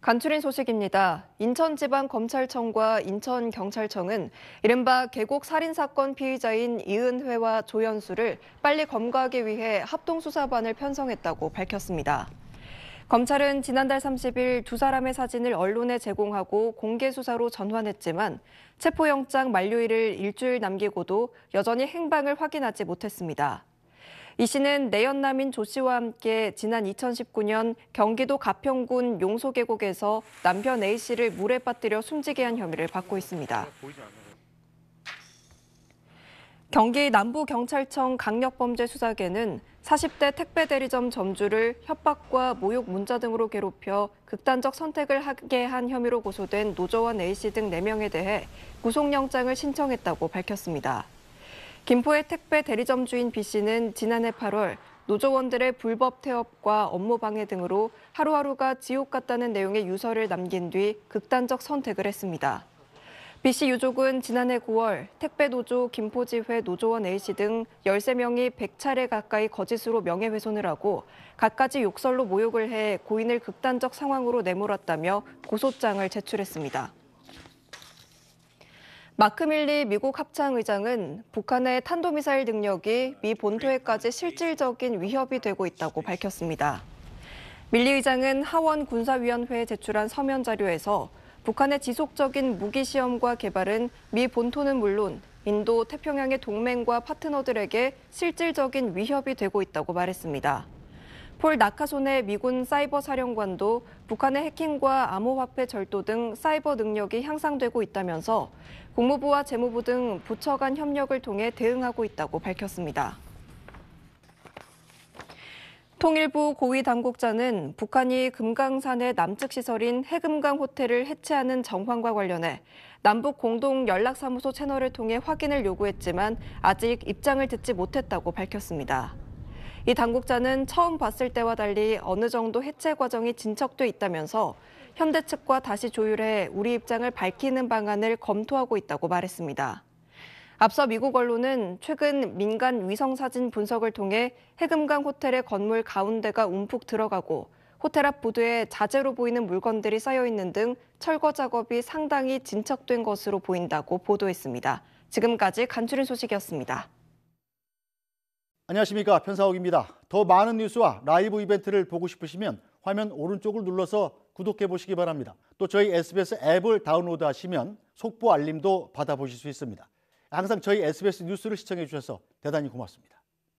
간추린 소식입니다. 인천지방검찰청과 인천경찰청은 이른바 계곡 살인사건 피의자인 이은회와 조연수를 빨리 검거하기 위해 합동수사반을 편성했다고 밝혔습니다. 검찰은 지난달 30일 두 사람의 사진을 언론에 제공하고 공개 수사로 전환했지만 체포영장 만료일을 일주일 남기고도 여전히 행방을 확인하지 못했습니다. 이 씨는 내연남인 조 씨와 함께 지난 2019년 경기도 가평군 용소계곡에서 남편 A 씨를 물에 빠뜨려 숨지게 한 혐의를 받고 있습니다. 경기 남부경찰청 강력범죄수사계는 40대 택배 대리점 점주를 협박과 모욕 문자 등으로 괴롭혀 극단적 선택을 하게 한 혐의로 고소된 노조원 A씨 등 4명에 대해 구속영장을 신청했다고 밝혔습니다. 김포의 택배 대리점 주인 B씨는 지난해 8월 노조원들의 불법 태업과 업무 방해 등으로 하루하루가 지옥 같다는 내용의 유서를 남긴 뒤 극단적 선택을 했습니다. B씨 유족은 지난해 9월 택배 노조 김포지회 노조원 A씨 등 13명이 100차례 가까이 거짓으로 명예훼손을 하고 갖가지 욕설로 모욕을 해 고인을 극단적 상황으로 내몰았다며 고소장을 제출했습니다. 마크 밀리 미국 합창의장은 북한의 탄도미사일 능력이 미 본토에까지 실질적인 위협이 되고 있다고 밝혔습니다. 밀리 의장은 하원 군사위원회에 제출한 서면 자료에서 북한의 지속적인 무기 시험과 개발은 미 본토는 물론 인도 태평양의 동맹과 파트너들에게 실질적인 위협이 되고 있다고 말했습니다. 폴 나카손의 미군 사이버 사령관도 북한의 해킹과 암호화폐 절도 등 사이버 능력이 향상되고 있다면서 국무부와 재무부 등 부처 간 협력을 통해 대응하고 있다고 밝혔습니다. 통일부 고위 당국자는 북한이 금강산의 남측 시설인 해금강 호텔을 해체하는 정황과 관련해 남북 공동 연락사무소 채널을 통해 확인을 요구했지만 아직 입장을 듣지 못했다고 밝혔습니다. 이 당국자는 처음 봤을 때와 달리 어느 정도 해체 과정이 진척돼 있다면서 현대 측과 다시 조율해 우리 입장을 밝히는 방안을 검토하고 있다고 말했습니다. 앞서 미국 언론은 최근 민간 위성 사진 분석을 통해 해금강 호텔의 건물 가운데가 움푹 들어가고 호텔 앞 부두에 자재로 보이는 물건들이 쌓여 있는 등 철거 작업이 상당히 진척된 것으로 보인다고 보도했습니다. 지금까지 간추린 소식이었습니다. 안녕하십니까 편사옥입니다. 더 많은 뉴스와 라이브 이벤트를 보고 싶으시면 화면 오른쪽을 눌러서 구독해 보시기 바랍니다. 또 저희 SBS 앱을 다운로드 하시면 속보 알림도 받아보실 수 있습니다. 항상 저희 SBS 뉴스를 시청해 주셔서 대단히 고맙습니다.